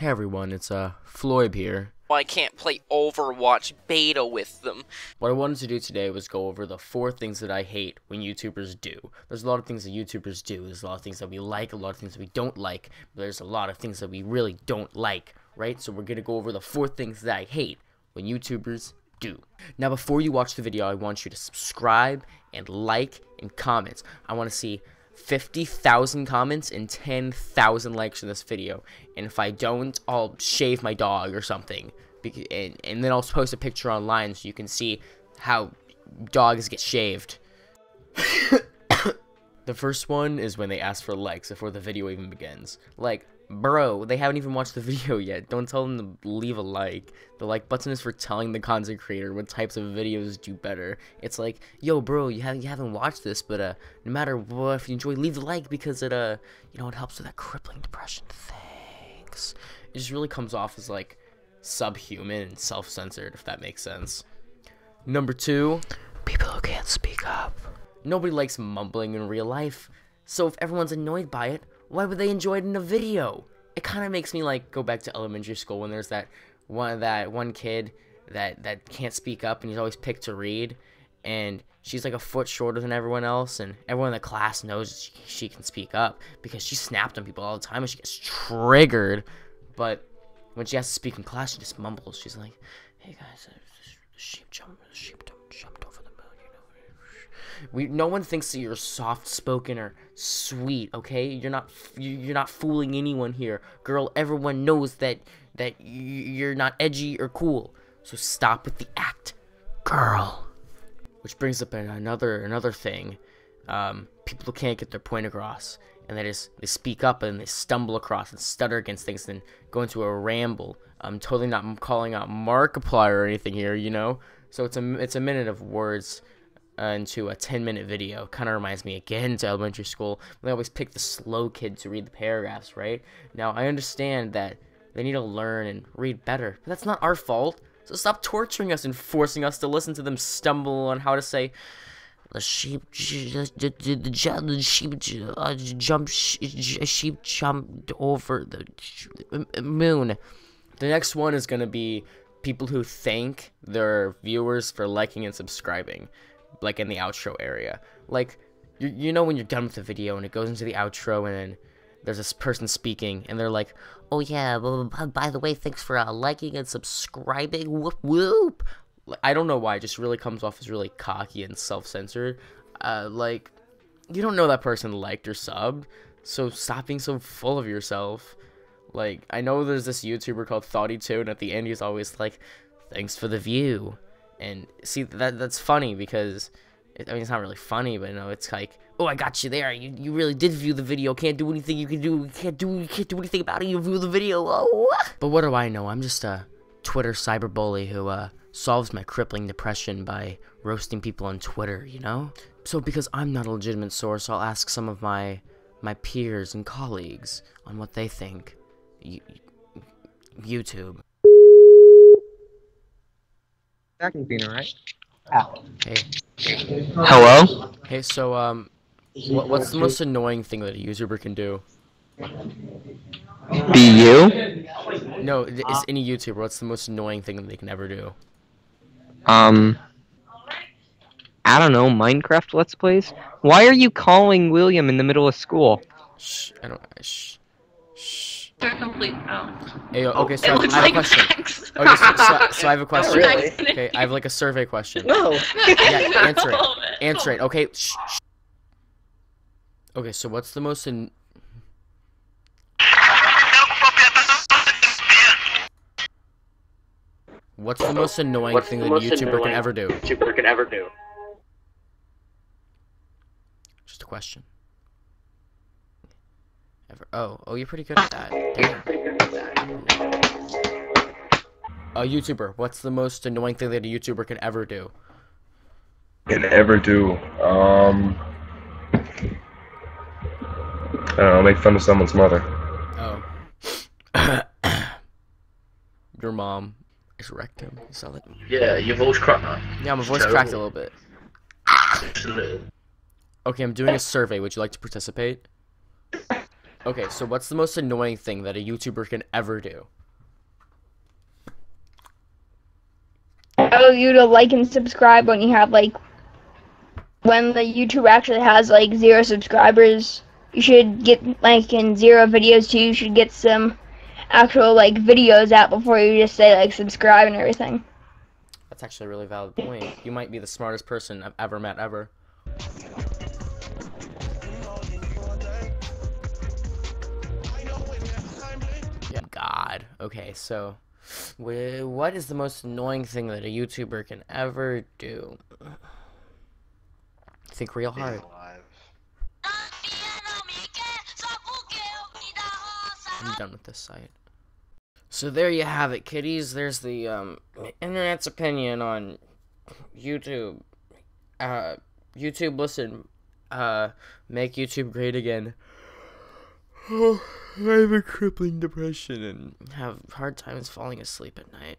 Hey everyone, it's uh Floyd here. I can't play Overwatch beta with them. What I wanted to do today was go over the four things that I hate when YouTubers do. There's a lot of things that YouTubers do. There's a lot of things that we like, a lot of things that we don't like. But there's a lot of things that we really don't like, right? So we're gonna go over the four things that I hate when YouTubers do. Now before you watch the video, I want you to subscribe and like and comment. I want to see 50,000 comments and 10,000 likes in this video. And if I don't, I'll shave my dog or something. And, and then I'll post a picture online so you can see how dogs get shaved. the first one is when they ask for likes before the video even begins. Like, Bro, they haven't even watched the video yet. Don't tell them to leave a like. The like button is for telling the content creator what types of videos do better. It's like, yo, bro, you haven't you haven't watched this, but uh, no matter what, if you enjoy, leave the like because it uh, you know, it helps with that crippling depression. Thanks. It just really comes off as like subhuman and self-censored, if that makes sense. Number two, people who can't speak up. Nobody likes mumbling in real life, so if everyone's annoyed by it, why would they enjoy it in a video? It kind of makes me like go back to elementary school when there's that one that one kid that that can't speak up and he's always picked to read and she's like a foot shorter than everyone else and everyone in the class knows she, she can speak up because she snapped on people all the time and she gets triggered but when she has to speak in class she just mumbles she's like hey guys sheep jumped the sheep jumped over the we no one thinks that you're soft spoken or sweet, okay? You're not you're not fooling anyone here. Girl, everyone knows that that you're not edgy or cool. So stop with the act, girl. Which brings up another another thing. Um, people can't get their point across and they they speak up and they stumble across and stutter against things and go into a ramble. I'm totally not calling out Markiplier or anything here, you know. So it's a it's a minute of words uh, into a 10 minute video. Kind of reminds me again to elementary school. They always pick the slow kid to read the paragraphs, right? Now, I understand that they need to learn and read better, but that's not our fault. So stop torturing us and forcing us to listen to them stumble on how to say the sheep, the, the, the, sheep uh, jump, sheep jumped over the moon. The next one is gonna be people who thank their viewers for liking and subscribing like in the outro area. Like you, you know when you're done with the video and it goes into the outro and then there's this person speaking and they're like, "Oh yeah, by the way, thanks for uh, liking and subscribing." Whoop whoop. I don't know why. It just really comes off as really cocky and self-censored. Uh, like you don't know that person liked or subbed, so stop being so full of yourself. Like I know there's this YouTuber called Thoughty2, and at the end he's always like, "Thanks for the view." And see that that's funny because it, I mean it's not really funny, but you know it's like, oh I got you there. You you really did view the video. Can't do anything you can do. You can't do you can't do anything about it. You view the video. Oh. But what do I know? I'm just a Twitter cyberbully who uh solves my crippling depression by roasting people on Twitter. You know. So because I'm not a legitimate source, I'll ask some of my my peers and colleagues on what they think. YouTube. Vacuum cleaner, right? Hey. Hello? Hey, so, um, what, what's the most annoying thing that a YouTuber can do? Be you? No, is any YouTuber, what's the most annoying thing that they can ever do? Um, I don't know, Minecraft Let's Plays? Why are you calling William in the middle of school? Shh, I don't, shh, shh. They're complete. Oh. Hey, okay, so it I, I have like a question. Max. Okay, so, so, so I have a question. really? Okay, I have like a survey question. No. Yeah, answer it. Answer it. Okay. Shh, shh. Okay, so what's the most in What's the most annoying What's thing that a YouTuber can ever do? YouTuber can ever do. Just a question. Ever. Oh, oh, you're pretty good at that. Damn. A YouTuber. What's the most annoying thing that a YouTuber can ever do? Can ever do. Um. I don't know, make fun of someone's mother. Oh. Your mom is wrecked him. You saw that? Yeah, your voice cracked. Yeah, my voice cracked a little bit. Just a little. Okay, I'm doing a survey. Would you like to participate? Okay, so what's the most annoying thing that a YouTuber can ever do? Tell you to like and subscribe when you have like when the YouTube actually has like zero subscribers. You should get like in zero videos too. You should get some actual like videos out before you just say like subscribe and everything. That's actually a really valid point. You might be the smartest person I've ever met ever. God. Okay, so what is the most annoying thing that a YouTuber can ever do? Think real hard. I'm done with this site. So there you have it, kiddies. There's the um, internet's opinion on YouTube. Uh, YouTube, listen. Uh, make YouTube great again. Oh, I have a crippling depression and have hard times falling asleep at night.